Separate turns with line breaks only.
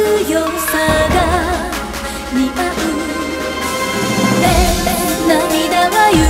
強さが似合う」「で涙は言う」